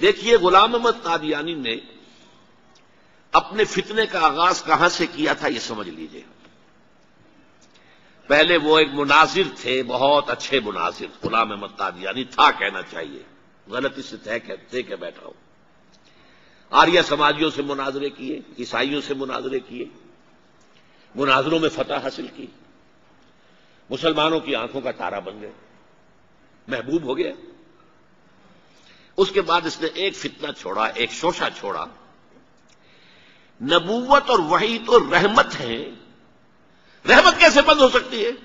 देखिए, गुलाम अहमद कादियानी ने अपने फितने का आगाज़ कहाँ से किया था यह समझ लीजिए। पहले वो एक मुनाजिर थे, बहुत अच्छे मुनाजिर, गुलाम अहमद कादियानी था, कहना चाहिए। गलती से तय कहते के बैठा हूँ। आर्य समाजियों से मुनाजरे किए, ईसाइयों से मुनाजरे किए, मुनाजरों में फतह हासिल की। मुसलमानों की आँखों का तारा बन गए। महबूब हो गया। उसके बाद इसने एक फितना छोड़ा, एक शोशा छोड़ा। नबूवत और वही तो रहमत है। रहमत कैसे बंद हो सकती है?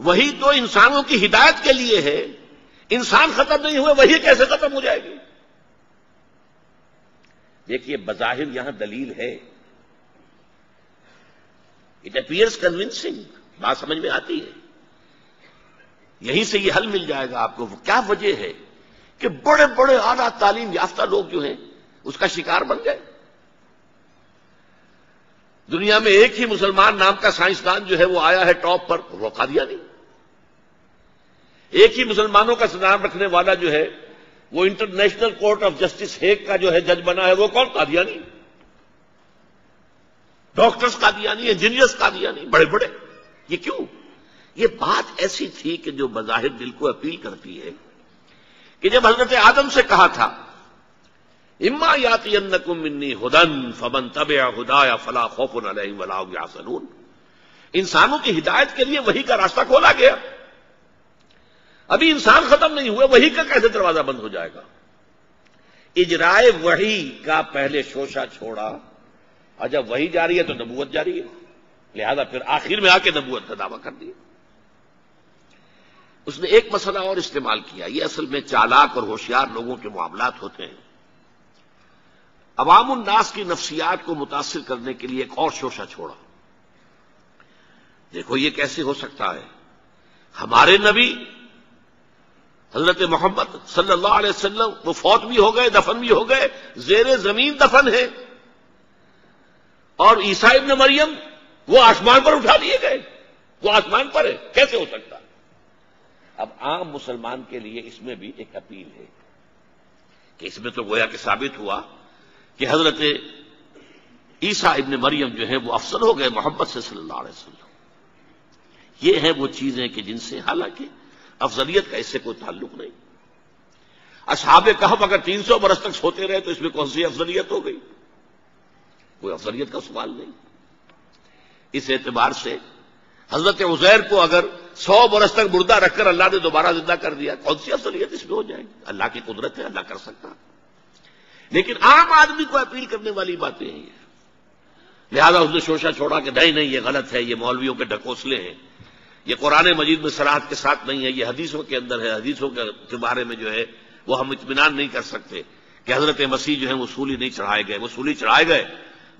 वही तो इंसानों की हिदायत के लिए है। इंसान खत्म नहीं हुए वही कैसे खत्म हो जाएगी? देखिए, बजाहिर यहाँ दलील है। इट अपियर्स कन्विंसिंग बात समझ में आती है। यहीं से यह हल मिल जाएगा आपको। क्या वजह है कि बड़े बड़े आला तालीम याफ्ता लोग जो हैं, उसका शिकार बन गए? दुनिया में एक ही मुसलमान नाम का साइंसदान जो है, वो आया है टॉप पर, वो दिया नहीं। एक ही मुसलमानों का नाम रखने वाला जो है, वो International Court of Justice Hague का जो है जज बना है, वो कौन? कादियानी डॉक्टर्स कादियानी इंजीनियर्स कादियानी बड़े बड़े ये क्यों? ये बात ऐसी थी कि जो बजाहिर दिल को अपील करती है कि जब हज़रत आदम से कहा था, इम्मा याति मिन्नी हुदन फबन तब हुदा या फला खौफन वलासनून इंसानों की हिदायत के लिए वही का रास्ता खोला गया। अभी इंसान खत्म नहीं हुए वही का कैसे दरवाज़ा बंद हो जाएगा? इजराय वही का पहले शोशा छोड़ा, और जब वही जारी है तो नबूवत जारी है। लिहाजा फिर आखिर में आके नबूवत का दावा कर दिया। उसने एक मसला और इस्तेमाल किया। ये असल में चालाक और होशियार लोगों के मामलात होते हैं। अवामुन्नास की नफ्सियात को मुतासर करने के लिए एक और शोशा छोड़ा। देखो, ये कैसे हो सकता है? हमारे नबी, हज़रत मोहम्मद सल्लल्लाहु अलैहि वसल्लम, वो फौत भी हो गए, दफन भी हो गए, जेर ज़मीन दफन है। और ईसा इब्न मरियम, वो आसमान पर उठा लिए गए। वो आसमान पर है। कैसे हो सकता? अब आम मुसलमान के लिए इसमें भी एक अपील है कि इसमें तो गोया कि साबित हुआ कि हज़रत ईसा इब्न मरियम जो है, वो अफसर हो गए मोहम्मद से सल्लल्लाहु ये है वो चीज़ें कि जिनसे हालाँकि अफजलियत का इससे कोई ताल्लुक नहीं। असहाब कहब अगर तीन सौ बरस तक सोते रहे तो इसमें कौन सी अफजलियत हो गई? कोई अफजलियत का सवाल नहीं। इस एतबार से हज़रत उजैर को अगर सौ बरस तक मुर्दा रखकर अल्लाह ने दोबारा ज़िंदा कर दिया। कौन सी अफजलियत इसमें हो जाएगी अल्लाह की कुदरत है, अल्लाह कर सकता। लेकिन आम आदमी को अपील करने वाली बातें हैं लिहाजा उसने शोशा छोड़ा कि नहीं नहीं, ये गलत है, ये मौलवियों के ढकोसले हैं। ये कुरान मजीद में सराहत के साथ नहीं है, ये हदीसों के अंदर है। हदीसों के बारे में जो है, वो हम इतमान नहीं कर सकते कि हज़रत मसीह जो है, वो सूली नहीं चढ़ाए गए। वो सूली चढ़ाए गए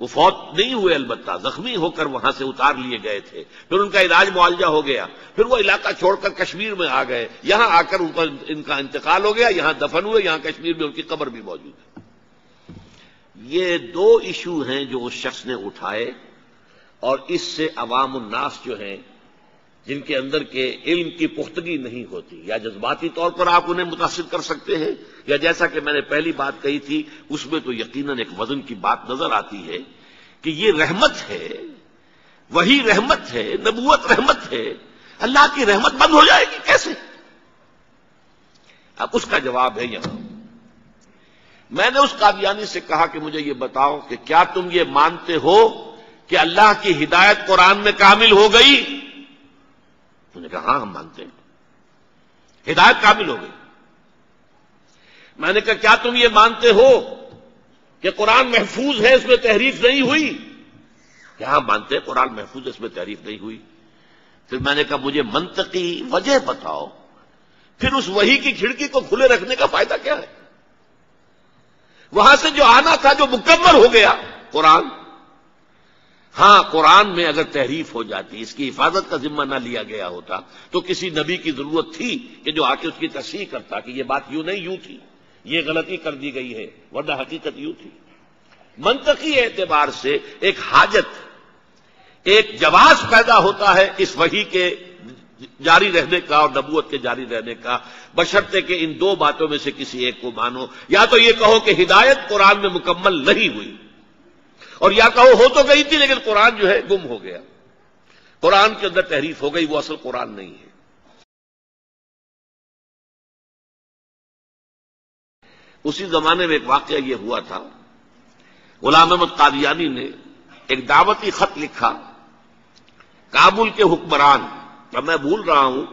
वो फौत नहीं हुए अलबत्ता, जख्मी होकर वहाँ से उतार लिए गए थे। फिर उनका इलाज मुआवजा हो गया। फिर वो इलाका छोड़कर कश्मीर में आ गए। यहाँ आकर उनका, इनका इंतकाल हो गया, यहाँ दफन हुए, यहाँ कश्मीर में उनकी कब्र भी मौजूद है। ये दो इशू हैं जो उस शख्स ने उठाए और इससे अवाम उन्नास जो है जिनके अंदर के इल्म की पुख्तगी नहीं होती। या जज्बाती तौर पर आप उन्हें मुतासर कर सकते हैं, या जैसा कि मैंने पहली बात कही थी, उसमें तो यकीनन एक वज़न की बात नज़र आती है कि ये रहमत है, वही रहमत है नबूत रहमत है। अल्लाह की रहमत बंद हो जाएगी कैसे? अब उसका जवाब है यहाँ। मैंने उस कादियानी से कहा कि मुझे यह बताओ कि क्या तुम ये मानते हो कि अल्लाह की हिदायत कुरान में कामिल हो गई? उन्होंने कहा, हाँ, हम मानते हैं। हिदायत काबिल हो गई। मैंने कहा, क्या तुम ये मानते हो कि कुरान महफूज है, इसमें तहरीफ नहीं हुई? क्या हम मानते हैं, कुरान महफूज इसमें तहरीफ नहीं हुई। फिर मैंने कहा, मुझे मंतकी वजह बताओ। फिर उस वही की खिड़की को खुले रखने का फ़ायदा क्या है? वहाँ से जो आना था, जो मुकम्मल हो गया कुरान हाँ, कुरान में अगर तहरीफ हो जाती, इसकी हिफाजत का जिम्मा ना लिया गया होता तो किसी नबी की ज़रूरत थी कि जो आके उसकी तस्वीर करता कि यह बात यूँ नहीं, यूँ थी। ये गलती कर दी गई है, वरना हकीकत यूँ थी। मंतकी एतबार से एक हाजत, एक जवाब पैदा होता है इस वही के जारी रहने का और नबूत के जारी रहने का। बशर्ते कि इन दो बातों में से किसी एक को मानो। या तो ये कहो कि हिदायत कुरान में मुकम्मल नहीं हुई। और या कहो, हो तो गई थी, लेकिन कुरान जो है गुम हो गया। कुरान के अंदर तहरीफ हो गई, वो असल कुरान नहीं है। उसी जमाने में एक वाक्य यह हुआ था। गुलाम अहमद कादियानी ने एक दावती खत लिखा, काबुल के हुक्मरान। अब मैं भूल रहा हूँ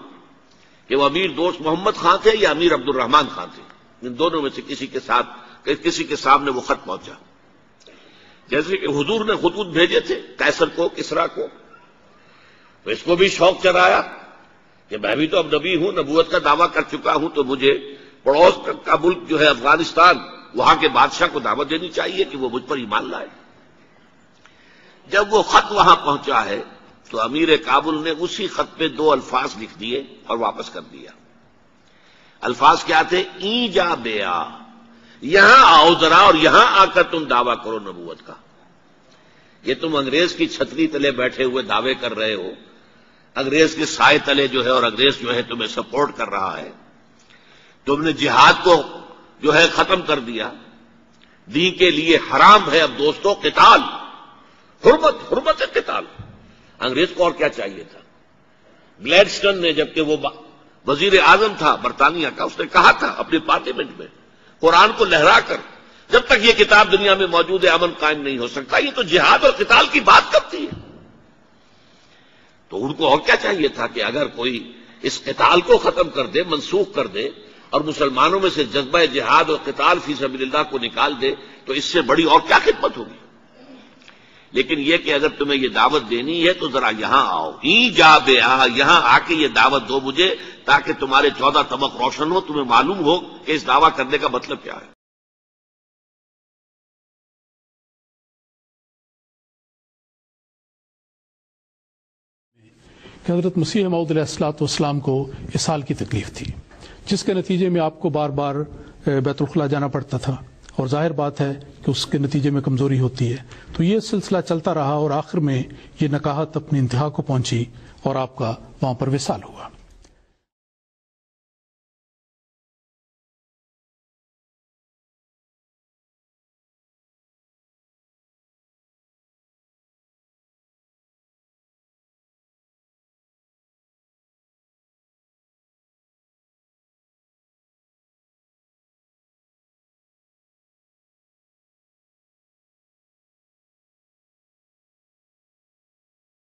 कि वह अमीर दोस्त मोहम्मद खां थे या अमीर अब्दुलरहमान खां थे। इन दोनों में से किसी के साथ, किसी के सामने वो खत पहुँचा। जैसे कि हुजूर ने खुतूत भेजे थे, कैसर को, किसरा को। तो इसको भी शौक चढ़ाया कि मैं भी तो अब नबी हूँ नबूत का दावा कर चुका हूँ तो मुझे पड़ोस का मुल्क जो है अफ़गानिस्तान, वहाँ के बादशाह को दावत देनी चाहिए कि वो मुझ पर ईमान लाए। जब वो खत वहाँ पहुँचा है तो अमीर काबुल ने उसी खत पे दो अल्फाज लिख दिए और वापस कर दिया। अल्फाज क्या थे? ई जा बेआ। यहाँ आओ जरा और यहाँ आकर तुम दावा करो नबूवत का। ये तुम अंग्रेज़ की छतरी तले बैठे हुए दावे कर रहे हो। अंग्रेज़ के साय तले जो है और अंग्रेज़ जो है तुम्हें सपोर्ट कर रहा है। तुमने जिहाद को जो है खत्म कर दिया। दी के लिए हराम है अब दोस्तों, किताल। हुरमत हुरमत है किताल। अंग्रेज़ को और क्या चाहिए था? ग्लैडस्टन ने जबकि वो वज़ीर आज़म था, बरतानिया का, उसने कहा था अपने पार्लियामेंट में कुरान को लहराकर जब तक ये किताब दुनिया में मौजूद है अमन कायम नहीं हो सकता। ये तो जिहाद और किताल की बात करती है। तो उनको और क्या चाहिए था कि अगर कोई इस किताल को खत्म कर दे मनसूख कर दे और मुसलमानों में से जज्बा जिहाद और किताल फ़ी सबील्ला को निकाल दे तो इससे बड़ी और क्या खिदमत होगी? लेकिन यह कि अगर तुम्हें यह दावत देनी है तो जरा यहाँ आओ। ही जा बे यहाँ आके ये दावत दो मुझे, ताकि तुम्हारे चौदह तबक रोशन हो, तुम्हें मालूम हो कि इस दावा करने का मतलब क्या है। हज़रत मसीह मऊदलाम को इस साल की तकलीफ़ थी, जिसके नतीजे में आपको बार बार बैतुलखला जाना पड़ता था। और ज़ाहिर बात है कि उसके नतीजे में कमज़ोरी होती है। तो ये सिलसिला चलता रहा और आखिर में ये नकाहत अपनी इंतहा को पहुँची और आपका वहाँ पर विसाल हुआ।